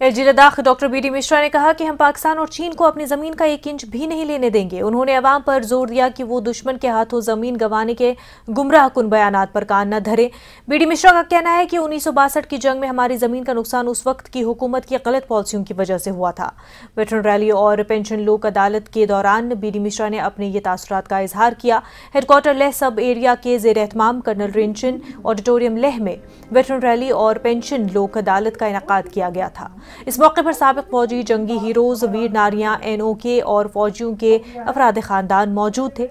LG Ladakh doctor B D Mishra ने कहा कि हम पाकिस्तान और चीन को अपनी ज़मीन का एक इंच भी नहीं लेने देंगे। उन्होंने अवाम पर ज़ोर दिया कि वो दुश्मन के हाथों ज़मीन गंवाने के गुमराह कुन बयान पर कान न धरे। बी डी मिश्रा का कहना है कि उन्नीस सौ बासठ की जंग में हमारी ज़मीन का नुकसान उस वक्त की हुकूमत की गलत पॉलिसियों की वजह से हुआ था। वेटरन रैली और पेंशन लोक अदालत के दौरान बी डी मिश्रा ने अपने ये तासरात का इजहार किया। हेडक्वार्टर लेह सब एरिया के जेर एहतमाम कर्नल रेंचन, ऑडिटोरियम लेह में वेटरन रैली और पेंशन लोक अदालत का इनका किया गया था। इस मौके पर सबक फौजी जंगी हीरोज, वीर नारियाँ, एन ओ के और फौजियों के अफराद खानदान मौजूद थे।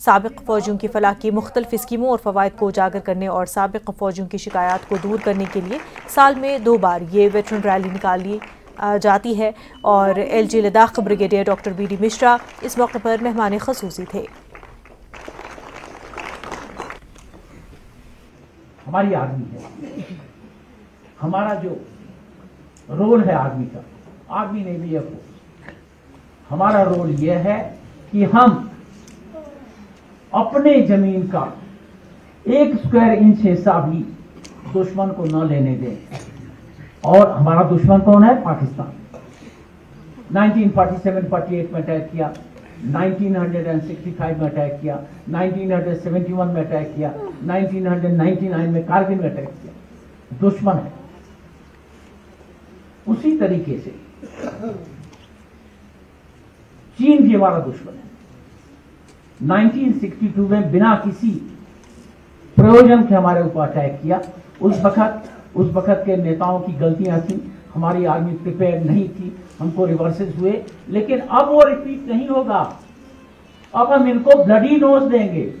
सबक फौजियों की फलाह की मुख्तलिफ़ स्कीमों और फवाद को उजागर करने और सबक फौजियों की शिकायत को दूर करने के लिए साल में दो बार ये वेटरन रैली निकाली जाती है और L G Ladakh brigadier doctor B D Mishra इस मौके पर मेहमान खसूसी थे। हमारी आर्मी है। हमारा जो रोल है आदमी का। आदमी ने भी फोर्स हमारा रोल यह है कि हम अपने ज़मीन का एक स्क्वायर इंच हिस्सा भी दुश्मन को न लेने दें। और हमारा दुश्मन कौन है? पाकिस्तान। 1947-48 में अटैक किया। 1965 में अटैक किया। 1971 में अटैक किया। 1999 में कारगिल में अटैक किया। दुश्मन है। उसी तरीके से। चीन भी हमारा दुश्मन है। 1962 में बिना किसी प्रयोजन के हमारे ऊपर अटैक किया। उस वक्त उस वक्त के नेताओं की गलतियाँ थी। हमारी आर्मी प्रिपेयर नहीं थी। हमको रिवर्सेस हुए। लेकिन अब वो रिपीट नहीं होगा। अब हम इनको ब्लडी नोज़ देंगे।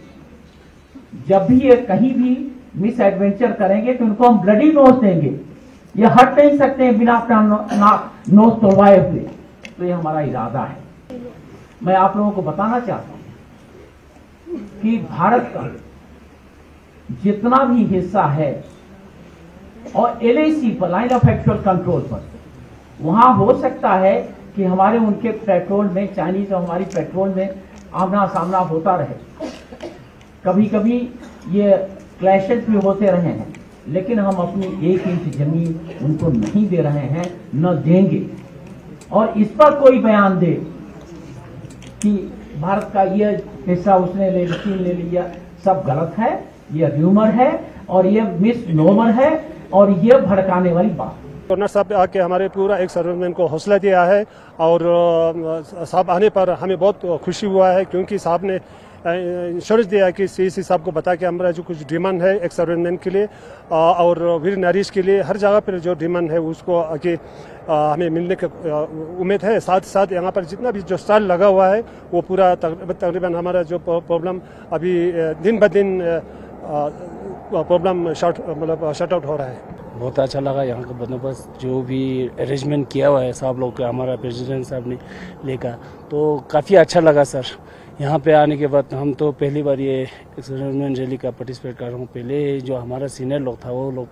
जब भी ये कहीं भी मिस एडवेंचर करेंगे तो इनको हम ब्लडी नोज़ देंगे। ये हट नहीं सकते हैं बिना अपना नाक नोज़ तोड़वाए हुए तो ये हमारा इरादा है। मैं आप लोगों को बताना चाहता हूँ कि भारत का जितना भी हिस्सा है और एलएसी पर लाइन ऑफ़ एक्चुअल कंट्रोल पर, वहाँ हो सकता है कि हमारे उनके पेट्रोल में, चाइनीज़ और हमारी पेट्रोल में आमना सामना होता रहे। कभी कभी ये क्लैशेज भी होते रहे हैं। लेकिन हम अपनी एक इंच ज़मीन उनको नहीं दे रहे हैं, न देंगे। और इस पर कोई बयान दे कि भारत का यह हिस्सा उसने ले, चीन ले लिया, सब गलत है, ये र्यूमर है, और ये मिस नोमर है, और यह भड़काने वाली बात गवर्नर साहब आके हमारे पूरा एक सर्वेमेंट को हौसला दिया है, और साहब आने पर हमें बहुत खुशी हुआ है, क्योंकि साहब ने इंश्योरेंस दिया कि सी सी साहब को बता के हमारा जो कुछ डिमांड है एक्स सर्वेमेंट के लिए और वीर नारीश के लिए, हर जगह पर जो डिमांड है उसको आगे हमें मिलने की उम्मीद है। साथ साथ यहाँ पर जितना भी जो स्टॉल लगा हुआ है, वो पूरा तकरीबन हमारा जो प्रॉब्लम अभी दिन ब दिन प्रॉब्लम शॉर्ट मतलब शॉर्ट आउट हो रहा है। बहुत अच्छा लगा यहाँ का बंदोबस्त, जो भी अरेंजमेंट किया हुआ है, सब लोग का, हमारा प्रेसिडेंट साहब ने लेकर। तो काफ़ी अच्छा लगा, सर। यहाँ पे आने के बाद हम तो पहली बार ये एक्सपेरिमेंट रैली का पार्टिसिपेट कर रहा हूँ। पहले जो हमारा सीनियर लोग था, वो लोग,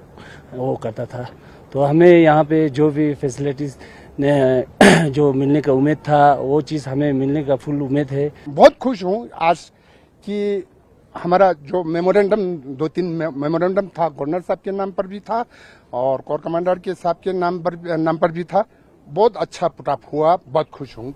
वो करता था। तो हमें यहाँ पे जो भी फैसिलिटीज़ ने, जो मिलने का उम्मीद था, वो चीज़ हमें मिलने का फुल उम्मीद है। बहुत खुश हूँ आज कि हमारा जो मेमोरेंडम दो तीन मेमोरेंडम था गवर्नर साहब के नाम पर भी था और कोर कमांडर के साहब के नाम पर नाम पर भी था। बहुत अच्छा पुटअप हुआ, बहुत खुश हूँ।